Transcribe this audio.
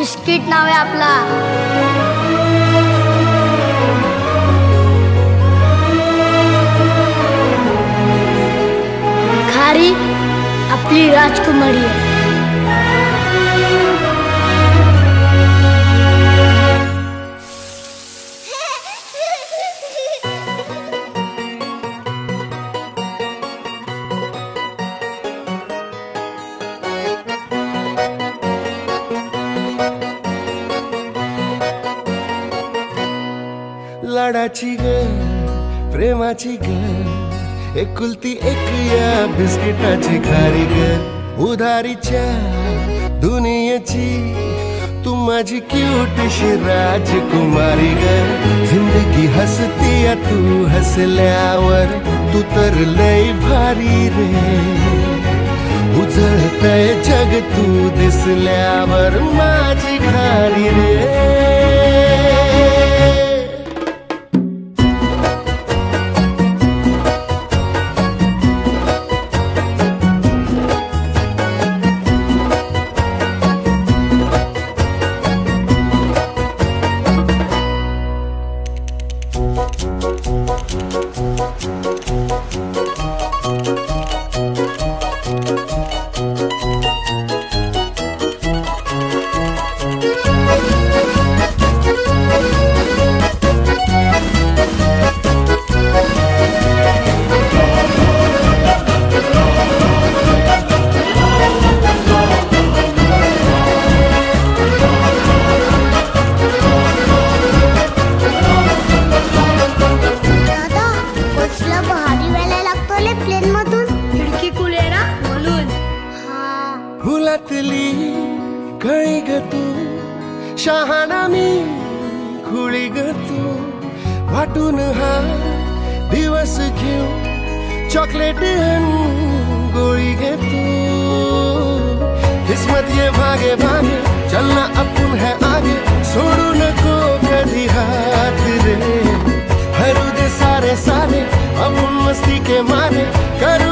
Biscuit नाव आहे आपला. खारी आपली राजकुमारी आहे. लाडाची ग, प्रेमाची ग, एकुलती एक या बिस्किटाची खारी ग, उधारीच्या दुनियेची, तू माझी क्यूटशी राजकुमारी ग. ज़िंदगी हसती या तू हसल्यावर, तू तर लय भारी रे. उजळतय जग तू दिसल्यावर, माझी खारी रे. ಹುಲತಲಿ ಕೈಗತು शहाणामी हा, दिवस घेऊ चॉकलेट गोळी ये भागे भागे, चलना अपुन है आगे, सोडू को कभी हाथ रे। हरू दे सारे सारे अपुन मस्ती के मारे, करू